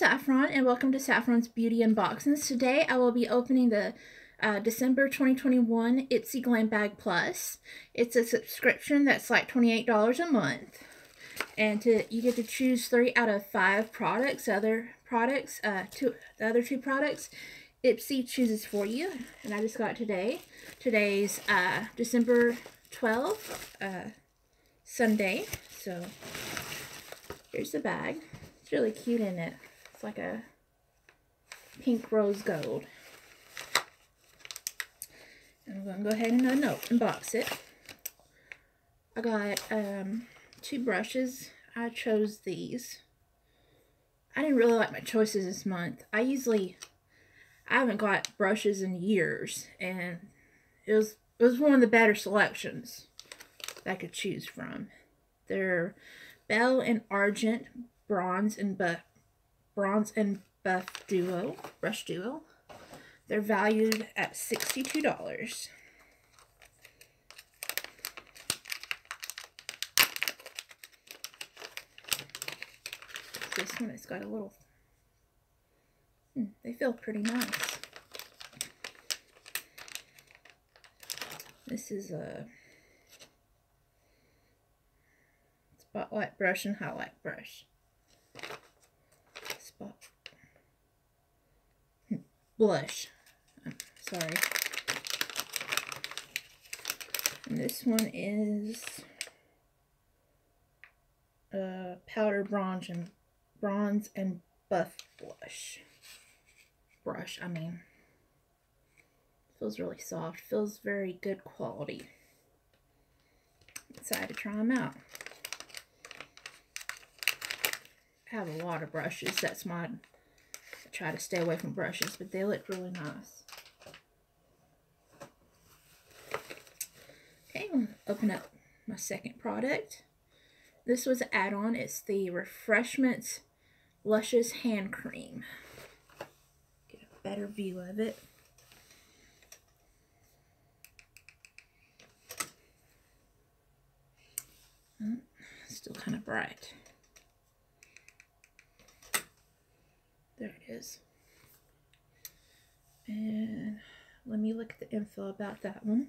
Saphron and welcome to Saphron's Beauty Unboxings. Today I will be opening the uh, December 2021 Ipsy Glam Bag Plus. It's a subscription that's like $28 a month. And to, you get to choose three out of five products. Other products, uh, two, the other two products, Ipsy chooses for you. And I just got today. Today's uh, December 12th, uh, Sunday. So here's the bag. It's really cute in it. It's like a pink rose gold. And I'm going to go ahead and unbox it. I got um, two brushes. I chose these. I didn't really like my choices this month. I usually, I haven't got brushes in years. And it was, it was one of the better selections that I could choose from. They're Bell and Argent bronze and buff bronze and buff duo brush duo. They're valued at $62 this one has got a little hmm, they feel pretty nice. This is a spotlight brush and highlight brush spot. Blush. Sorry. And this one is uh, powder bronze and bronze and buff blush. Brush, I mean. Feels really soft. Feels very good quality. Excited to try them out have a lot of brushes. That's my, I try to stay away from brushes, but they look really nice. Okay, I'm going to open up my second product. This was an add-on. It's the Refreshments Luscious Hand Cream. Get a better view of it. Hmm, still kind of bright. There it is. And let me look at the info about that one.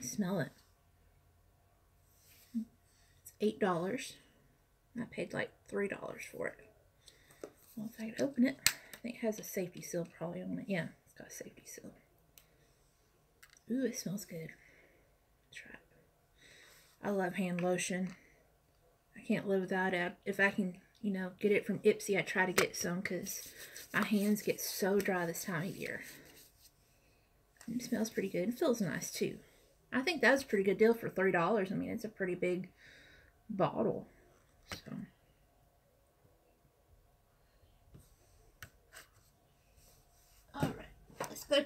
smell it. It's eight dollars. I paid like three dollars for it. Well, if I could open it, I think it has a safety seal probably on it. Yeah, got safety seal. Ooh, it smells good. Try. I love hand lotion. I can't live without it. If I can, you know, get it from Ipsy, I try to get some because my hands get so dry this time of year. it smells pretty good. It feels nice too. I think that was a pretty good deal for $3. I mean, it's a pretty big bottle. So.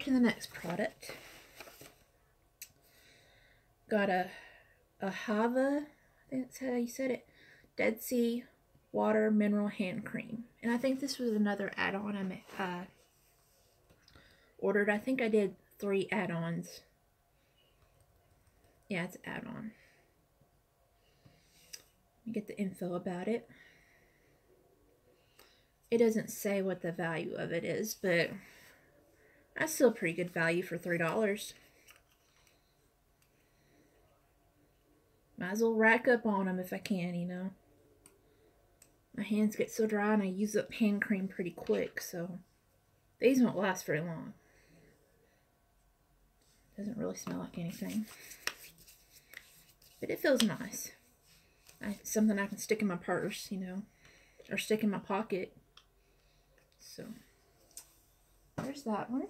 To the next product. Got a, Ahava, I think that's how you said it, Dead Sea Water Mineral Hand Cream. And I think this was another add-on I uh, ordered. I think I did three add-ons. Yeah, it's add-on. Get the info about it. It doesn't say what the value of it is, but that's still pretty good value for $3. Might as well rack up on them if I can, you know. My hands get so dry and I use up hand cream pretty quick, so these won't last very long. Doesn't really smell like anything. But it feels nice. I, something I can stick in my purse, you know, or stick in my pocket. So... There's that one.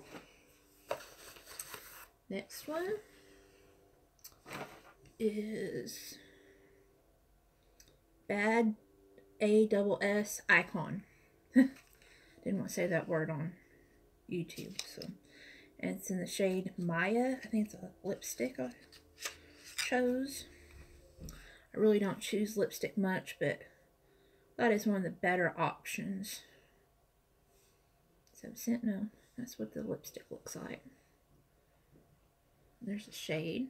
Next one is Bad A double S Icon. Didn't want to say that word on YouTube, so and it's in the shade Maya. I think it's a lipstick I chose. I really don't choose lipstick much, but that is one of the better options. 7 cent, no. That's what the lipstick looks like. There's a shade.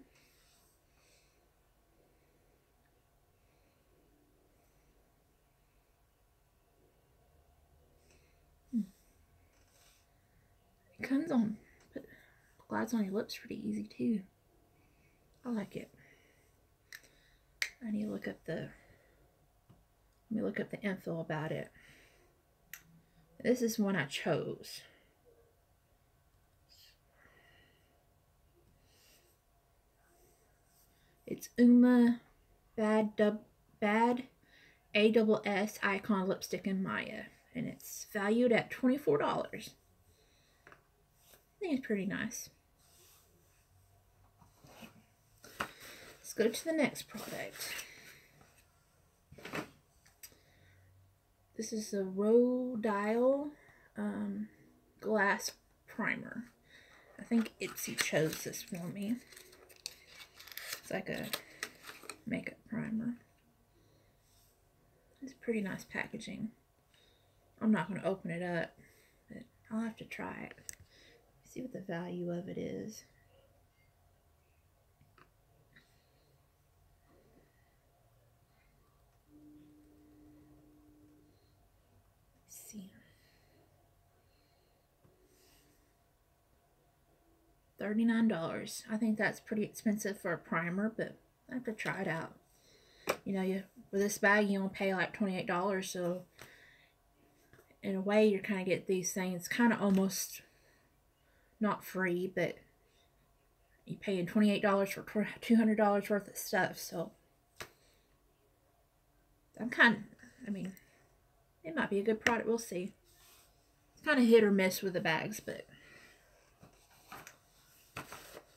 Hmm. It comes on, but glides on your lips pretty easy too. I like it. I need to look up the, let me look up the info about it. This is one I chose. It's Uma Bad Dub Bad A double S Icon Lipstick in Maya. And it's valued at $24. I think it's pretty nice. Let's go to the next product. This is the Rodial um, Glass Primer. I think Ipsy chose this for me. It's like a makeup primer. It's pretty nice packaging. I'm not going to open it up, but I'll have to try it. See what the value of it is. $39. I think that's pretty expensive for a primer, but I have to try it out. You know, you for this bag, you only pay like $28, so in a way, you're kind of get these things kind of almost not free, but you're paying $28 for $200 worth of stuff, so I'm kind of, I mean, it might be a good product, we'll see. It's kind of hit or miss with the bags, but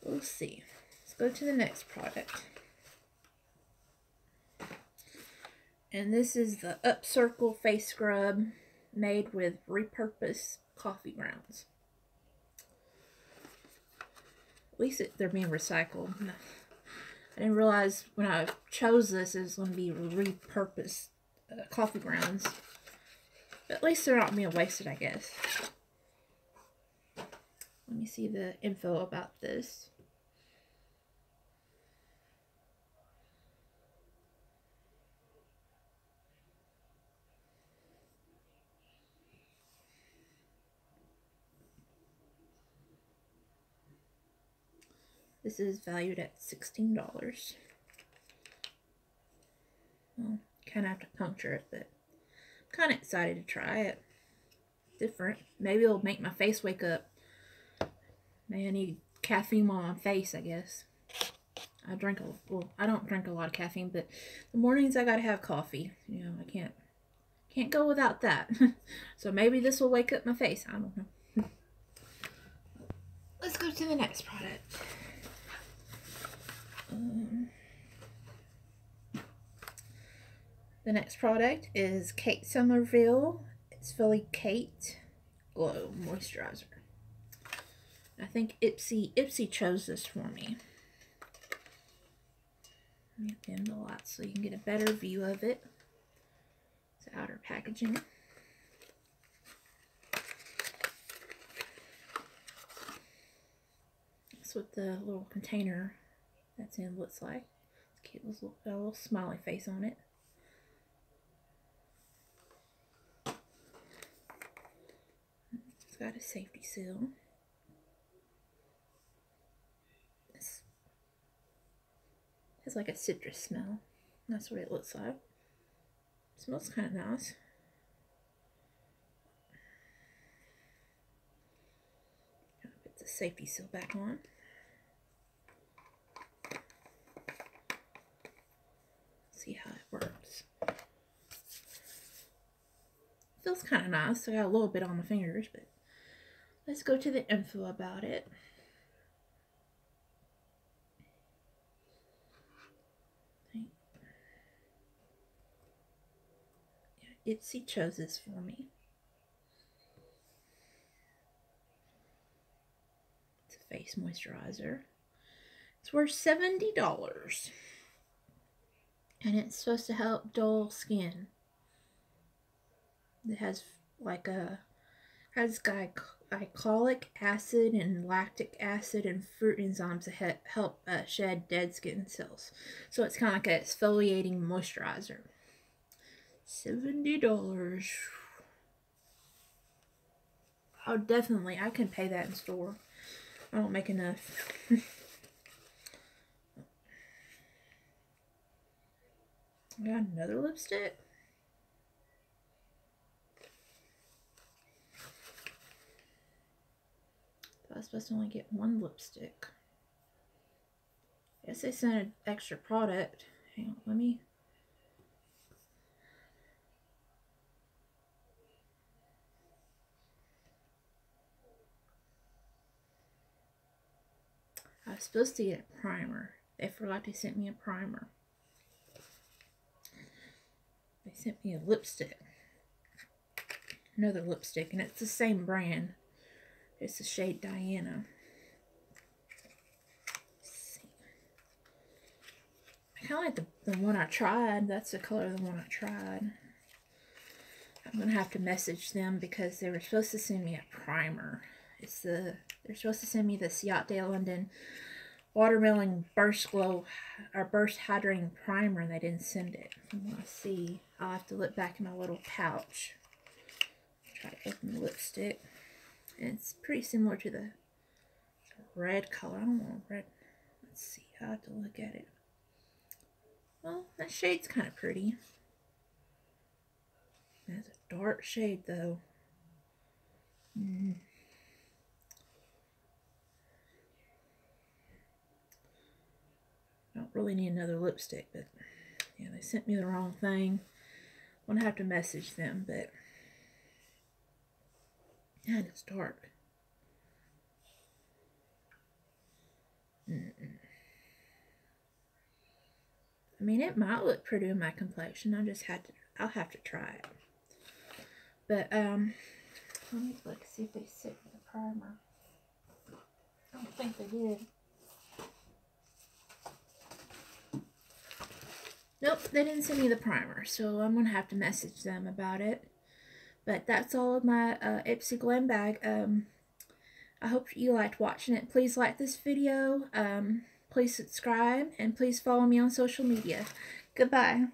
We'll see. Let's go to the next product. And this is the Upcircle Face Scrub made with repurposed coffee grounds. At least it, they're being recycled. I didn't realize when I chose this it was going to be repurposed uh, coffee grounds. But at least they're not being wasted, I guess. Let me see the info about this. This is valued at $16. Well, kind of have to puncture it, but I'm kind of excited to try it. Different. Maybe it'll make my face wake up. Maybe I need caffeine on my face, I guess. I drink a well, I don't drink a lot of caffeine, but the mornings I gotta have coffee. You know, I can't can't go without that. so maybe this will wake up my face. I don't know. Let's go to the next product. Um, the next product is Kate Somerville. It's Philly Kate Glow Moisturizer. I think Ipsy Ipsy chose this for me. Let me dim the light so you can get a better view of it. It's outer packaging. That's what the little container that's in looks like. It's cute. It's got a little smiley face on it. It's got a safety seal. It's, has like a citrus smell. That's what it looks like. It smells kind of nice. Put the safety seal back on. See how it works. Feels kind of nice. I got a little bit on my fingers, but let's go to the info about it. Ipsy chose this for me. It's a face moisturizer. It's worth $70 and it's supposed to help dull skin. It has like a has guy glycolic acid and lactic acid and fruit enzymes that help uh, shed dead skin cells. So it's kind of like a exfoliating moisturizer. $70. Oh, definitely. I can pay that in store. I don't make enough. got another lipstick. I was supposed to only get one lipstick. I guess they sent an extra product. Hang on, let me... I was supposed to get a primer. They forgot they sent me a primer. They sent me a lipstick. Another lipstick, and it's the same brand. It's the shade Diana. I kind of like the, the one I tried. That's the color of the one I tried. I'm going to have to message them because they were supposed to send me a primer. It's the, they're supposed to send me this the Ciate London Watermelon Burst Glow, or Burst Hydrating Primer, and they didn't send it. From what I see, I'll have to look back in my little pouch. Try to open the lipstick. It's pretty similar to the red color. I don't want red. Let's see. I have to look at it. Well, that shade's kind of pretty. That's a dark shade, though. Mm. Really need another lipstick, but yeah, they sent me the wrong thing. I'm gonna have to message them, but and it's dark. Mm -mm. I mean, it might look pretty in my complexion. I just had to, I'll have to try it. But, um, let me look, see if they sent me the primer. I don't think they did. Nope, they didn't send me the primer, so I'm going to have to message them about it. But that's all of my uh, Ipsy Glam bag. Um, I hope you liked watching it. Please like this video. Um, please subscribe. And please follow me on social media. Goodbye.